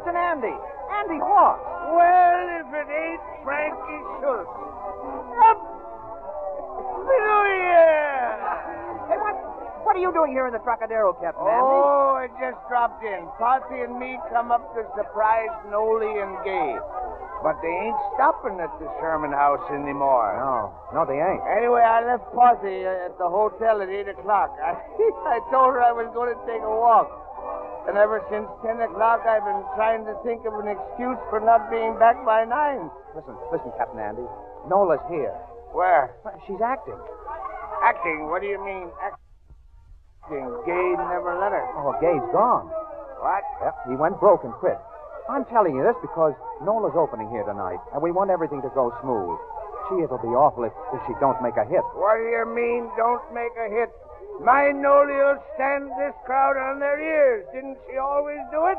Captain Andy. Andy what? Well, if it ain't Frankie Schultz. Up! Hey, what, what are you doing here in the Trocadero, Captain Oh, I just dropped in. Parthy and me come up to surprise Noli and Gay. But they ain't stopping at the Sherman house anymore. No, no, they ain't. Anyway, I left Parthy at the hotel at 8 o'clock. I, I told her I was going to take a walk. And ever since 10 o'clock, I've been trying to think of an excuse for not being back by 9. Listen, listen, Captain Andy. Nola's here. Where? She's acting. Acting? What do you mean, acting? Gay never let her. Oh, Gay's gone. What? Yep, he went broke and quit. I'm telling you this because Nola's opening here tonight, and we want everything to go smooth. Gee, it'll be awful if, if she don't make a hit. What do you mean, don't make a hit? My Noli'll stand this crowd on their ears. Didn't she always do it?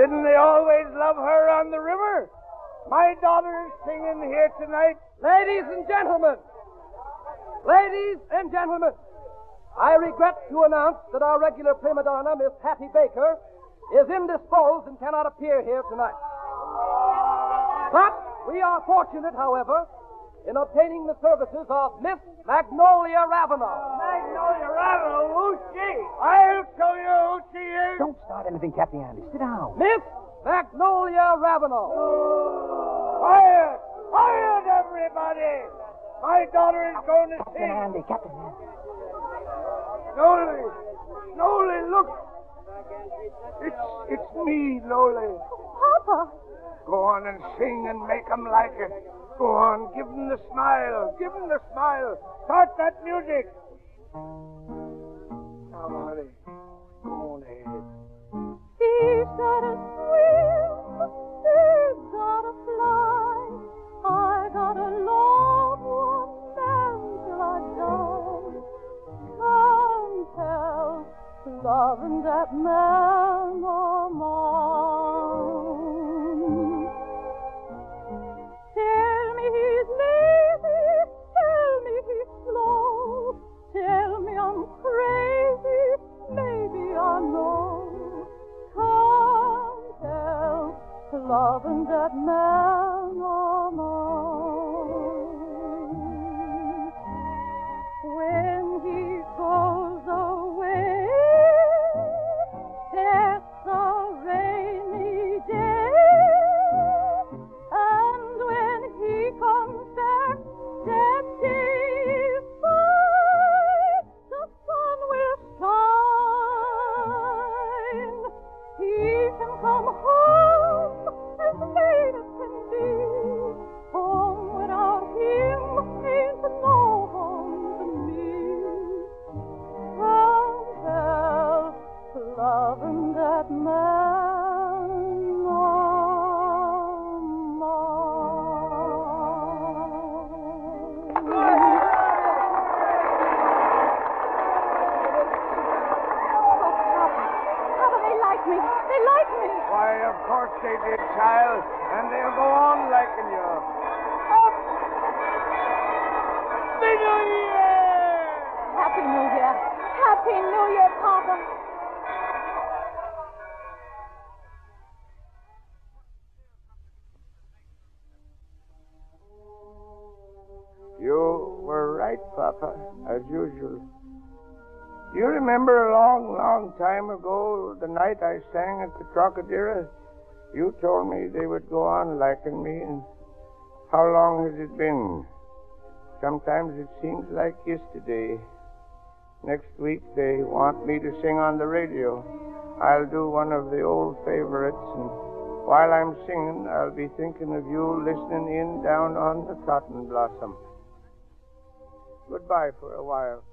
Didn't they always love her on the river? My daughter is singing here tonight. Ladies and gentlemen, ladies and gentlemen, I regret to announce that our regular prima donna, Miss Hattie Baker, is indisposed and cannot appear here tonight. But we are fortunate, however, in obtaining the services of Miss Magnolia Ravenel. Magnolia Ravenel, who's she? I'll show you who she is. Don't start anything, Captain Andy. Sit down. Miss Magnolia Ravenel. Quiet! Quiet, everybody! My daughter is going to Captain sing. Andy, Captain Andy. Noli! Noli, look! It's, it's me, Noli. Papa! Go on and sing and make 'em like it. Go on, give 'em the smile. Give 'em the smile. Start that music. Now, honey, go on ahead. He's gotta swim, he's gotta fly. That man no more. Tell me he's lazy, tell me he's slow, tell me I'm crazy, maybe I know. Can't help loving that man the Trocadero? You told me they would go on liking me, and how long has it been? Sometimes it seems like yesterday. Next week they want me to sing on the radio. I'll do one of the old favorites, and while I'm singing, I'll be thinking of you listening in down on the cotton blossom. Goodbye for a while.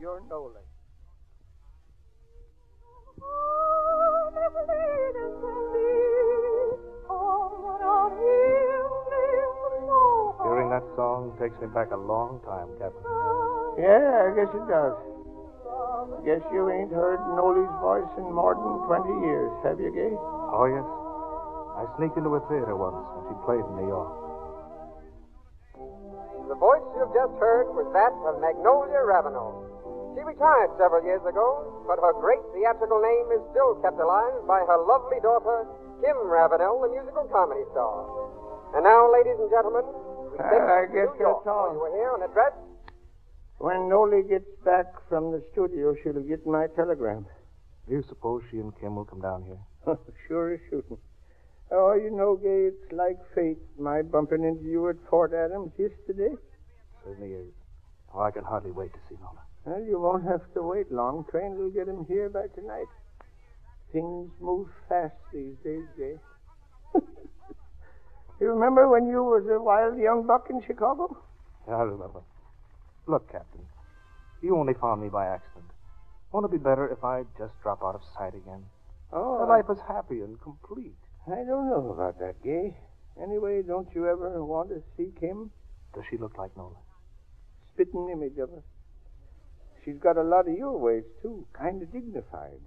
Your Nolan. Hearing that song takes me back a long time, Captain. Yeah, I guess it does. I guess you ain't heard Nolly's voice in more than 20 years, have you, Gay? Oh, yes. I sneaked into a theater once when she played in New York. The voice you've just heard was that of Magnolia Ravenel. She retired several years ago, but her great theatrical name is still kept alive by her lovely daughter, Kim Ravenel, the musical comedy star. And now, ladies and gentlemen, we take I guess New York, that's all. where you were here on address. When Nolly gets back from the studio, she'll get my telegram. Do you suppose she and Kim will come down here? sure as shooting. Oh, you know, Gay, it's like fate, my bumping into you at Fort Adams yesterday. Certainly is. Oh, I can hardly wait to see Nola. Well, you won't have to wait long. Train will get him here by tonight. Things move fast these days, Gay. you remember when you was a wild young buck in Chicago? Yeah, I remember. Look, Captain, you only found me by accident. Won't it be better if I just drop out of sight again? Oh, My life is happy and complete. I don't know about that, Gay. Anyway, don't you ever want to see Kim? Does she look like Nola? Spitting image of her. She's got a lot of your ways, too. Kind of dignified.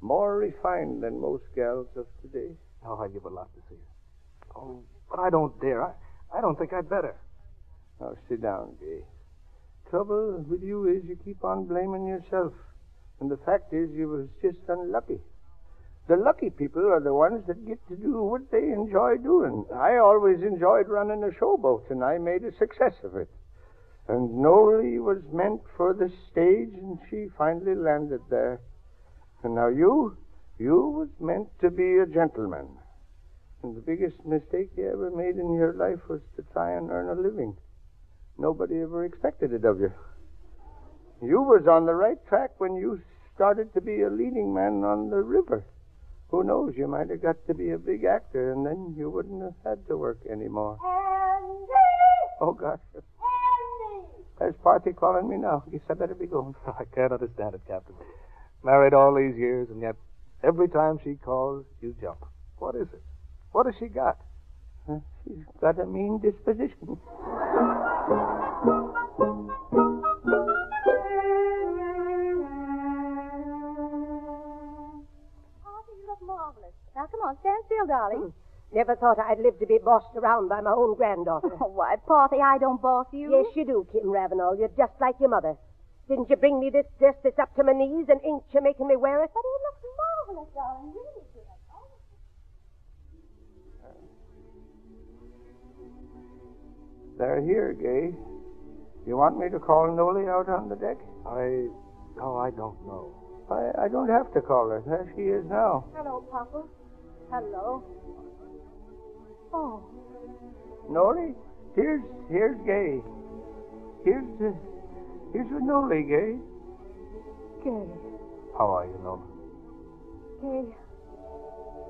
More refined than most gals of today. Oh, I'd give a lot to see her. Oh, but I don't dare. I, I don't think I'd better. Now, sit down, Gay. Trouble with you is you keep on blaming yourself. And the fact is, you was just unlucky. The lucky people are the ones that get to do what they enjoy doing. I always enjoyed running a showboat, and I made a success of it. And Nolly was meant for the stage, and she finally landed there. And now you, you was meant to be a gentleman. And the biggest mistake you ever made in your life was to try and earn a living. Nobody ever expected it of you. You was on the right track when you started to be a leading man on the river. Who knows, you might have got to be a big actor, and then you wouldn't have had to work anymore. Oh, gosh. There's Parthy calling me now. He said better be going. I can't understand it, Captain. Married all these years, and yet every time she calls, you jump. What is it? What has she got? She's got a mean disposition. Marvelous. Now, come on, stand still, darling. Hmm. Never thought I'd live to be bossed around by my own granddaughter. Oh, why, Parthy, I don't boss you. Yes, you do, Kim Ravenel. You're just like your mother. Didn't you bring me this dress that's up to my knees and ain't you making me wear it? But it looks marvelous, darling. Really good. They're here, Gay. You want me to call Nolly out on the deck? I. Oh, I don't know. I, I don't have to call her. There she is now. Hello, Papa. Hello. Oh, Nolly, here's here's Gay. Here's uh, here's with Nolly, Gay. Gay. How are you, Nola? Gay.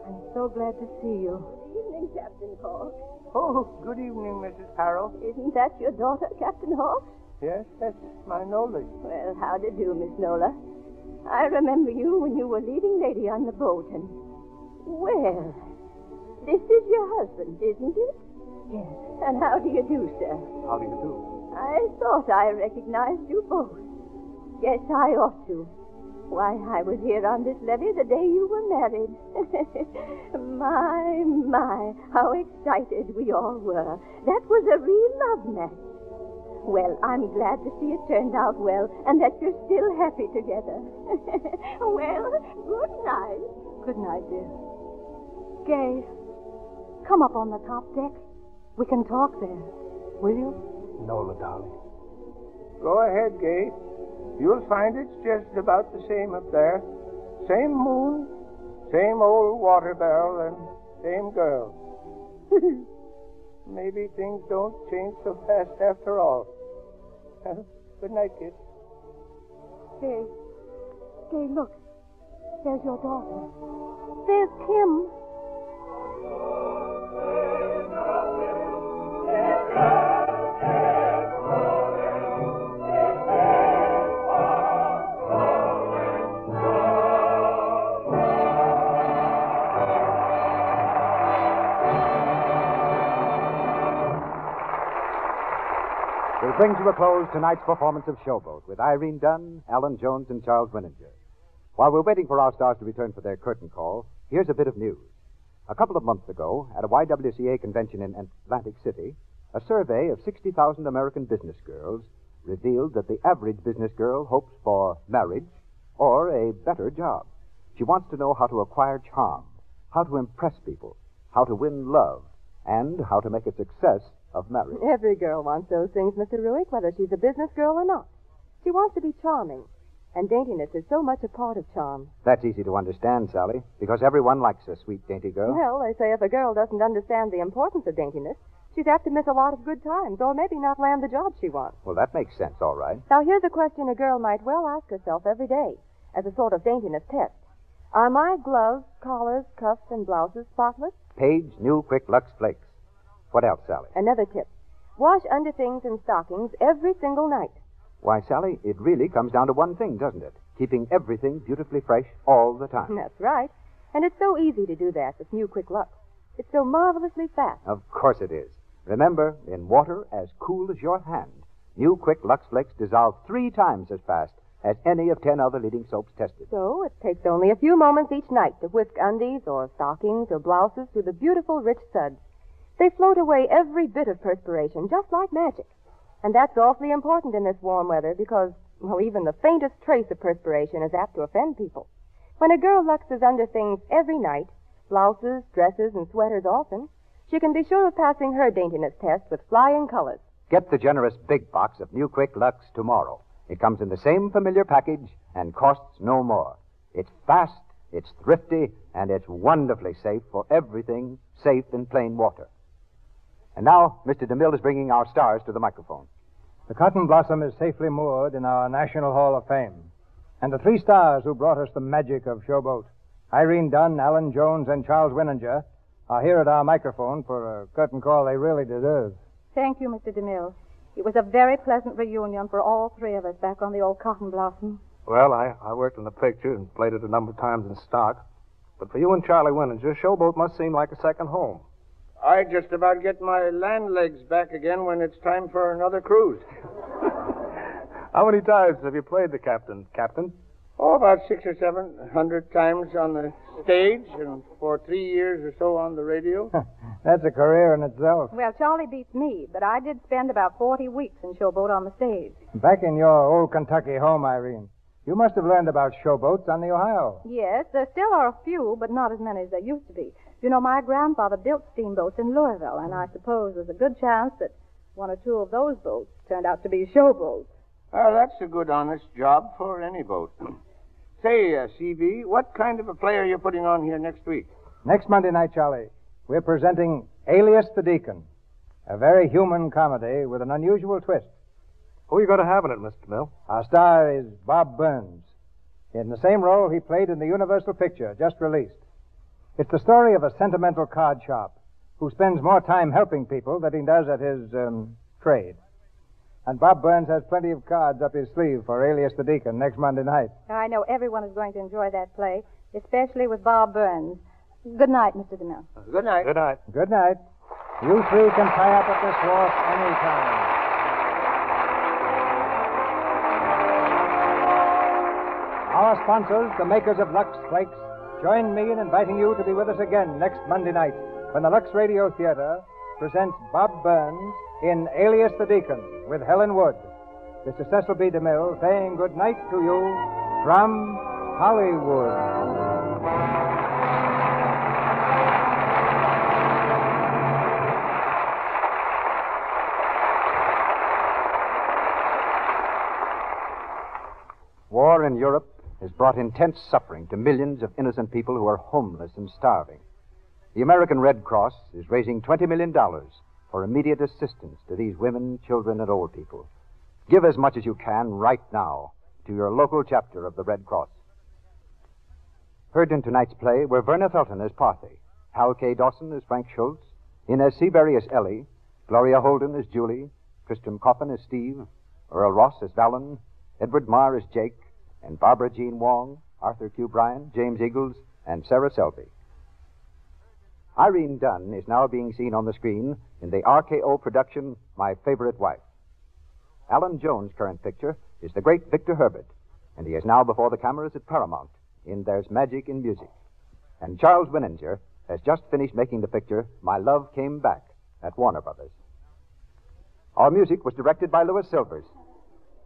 I'm so glad to see you. Good evening, Captain Hawks. Oh, good evening, Mrs. Harrell. Isn't that your daughter, Captain Hawks? Yes, that's my Nolly. Well, how do you do, Miss Nola? I remember you when you were leading lady on the boat, and well, this is your husband, isn't it? Yes. And how do you do, sir? How do you do? I thought I recognized you both. Yes, I ought to. Why, I was here on this levee the day you were married. my, my, how excited we all were. That was a real love match. Well, I'm glad to see it turned out well and that you're still happy together. well, good night. Good night, dear. Gay, come up on the top deck. We can talk there. Will you? Nola, darling. Go ahead, Gay. You'll find it's just about the same up there. Same moon, same old water barrel, and same girl. Maybe things don't change so fast after all. Good night, kid. Gay. Gay, look. There's your daughter. There's Kim. Bring to a close tonight's performance of Showboat with Irene Dunne, Allan Jones, and Charles Winninger. While we're waiting for our stars to return for their curtain call, here's a bit of news. A couple of months ago, at a YWCA convention in Atlantic City, a survey of 60,000 American business girls revealed that the average business girl hopes for marriage or a better job. She wants to know how to acquire charm, how to impress people, how to win love, and how to make a success of marriage. Every girl wants those things, Mr. Ruick, whether she's a business girl or not. She wants to be charming, and daintiness is so much a part of charm. That's easy to understand, Sally, because everyone likes a sweet, dainty girl. Well, they say if a girl doesn't understand the importance of daintiness, she'd have to miss a lot of good times, or maybe not land the job she wants. Well, that makes sense, all right. Now, here's a question a girl might well ask herself every day as a sort of daintiness test. Are my gloves, collars, cuffs, and blouses spotless? Page New Quick Lux Flakes. What else, Sally? Another tip. Wash underthings and stockings every single night. Why, Sally, it really comes down to one thing, doesn't it? Keeping everything beautifully fresh all the time. That's right. And it's so easy to do that with New Quick Lux. It's so marvelously fast. Of course it is. Remember, in water as cool as your hand, New Quick Lux Flakes dissolve three times as fast as any of ten other leading soaps tested. So it takes only a few moments each night to whisk undies or stockings or blouses through the beautiful rich suds. They float away every bit of perspiration, just like magic. And that's awfully important in this warm weather because, well, even the faintest trace of perspiration is apt to offend people. When a girl luxes under things every night, blouses, dresses, and sweaters often, she can be sure of passing her daintiness test with flying colors. Get the generous big box of New Quick Lux tomorrow. It comes in the same familiar package and costs no more. It's fast, it's thrifty, and it's wonderfully safe for everything safe in plain water. And now, Mr. DeMille is bringing our stars to the microphone. The Cotton Blossom is safely moored in our National Hall of Fame. And the three stars who brought us the magic of Showboat, Irene Dunne, Allan Jones, and Charles Winninger, are here at our microphone for a curtain call they really deserve. Thank you, Mr. DeMille. It was a very pleasant reunion for all three of us back on the old Cotton Blossom. Well, I, I worked on the picture and played it a number of times in stock. But for you and Charlie Winninger, Showboat must seem like a second home. I just about get my land legs back again when it's time for another cruise. How many times have you played the captain, Captain? Oh, about six or seven hundred times on the stage and for three years or so on the radio. That's a career in itself. Well, Charlie beats me, but I did spend about 40 weeks in Showboat on the stage. Back in your old Kentucky home, Irene, you must have learned about showboats on the Ohio. Yes, there still are a few, but not as many as there used to be. You know, my grandfather built steamboats in Louisville, and I suppose there's a good chance that one or two of those boats turned out to be showboats. Well, that's a good, honest job for any boat. Say, uh, C.B., what kind of a play are you putting on here next week? Next Monday night, Charlie, we're presenting Alias the Deacon, a very human comedy with an unusual twist. Who are you going to have in it, Mr. Mill? Our star is Bob Burns, in the same role he played in the Universal picture just released. It's the story of a sentimental cardsharp who spends more time helping people than he does at his um, trade. And Bob Burns has plenty of cards up his sleeve for Alias the Deacon next Monday night. I know everyone is going to enjoy that play, especially with Bob Burns. Good night, Mr. DeMille. Good night. Good night. Good night. You three can tie up at this wharf anytime. Our sponsors, the makers of Lux Flakes, join me in inviting you to be with us again next Monday night when the Lux Radio Theater presents Bob Burns in Alias the Deacon with Helen Wood. This is Cecil B. DeMille saying good night to you from Hollywood. War in Europe has brought intense suffering to millions of innocent people who are homeless and starving. The American Red Cross is raising $20 million for immediate assistance to these women, children, and old people. Give as much as you can right now to your local chapter of the Red Cross. Heard in tonight's play were Verna Felton as Parthy, Hal K. Dawson as Frank Schultz, Inez Seabury as Ellie, Gloria Holden as Julie, Christian Coffin as Steve, Earl Ross as Vallon, Edward Marr as Jake, and Barbara Jean Wong, Arthur Q. Bryan, James Eagles, and Sarah Selby. Irene Dunne is now being seen on the screen in the RKO production My Favorite Wife. Allan Jones' current picture is the great Victor Herbert, and he is now before the cameras at Paramount in There's Magic in Music. And Charles Winninger has just finished making the picture My Love Came Back at Warner Brothers. Our music was directed by Louis Silvers,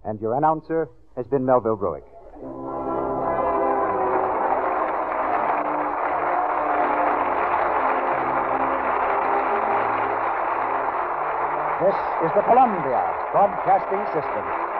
and your announcer has been Melville Ruick. Is the Columbia Broadcasting System.